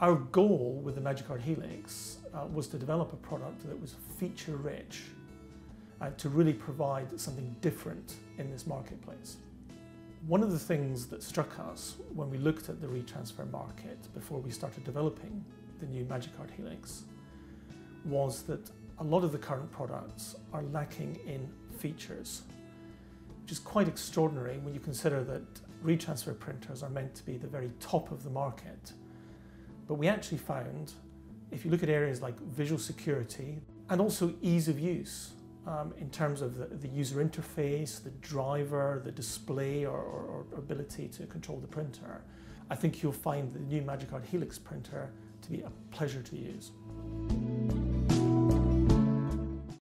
Our goal with the Magicard Helix uh, was to develop a product that was feature rich uh, to really provide something different in this marketplace. One of the things that struck us when we looked at the retransfer market before we started developing the new Magicard Helix was that a lot of the current products are lacking in features, which is quite extraordinary when you consider that retransfer printers are meant to be the very top of the market. But we actually found, if you look at areas like visual security and also ease of use, um, in terms of the, the, user interface, the driver, the display or, or, or, ability to control the printer, I think you'll find the new Magicard Helix printer to be a pleasure to use.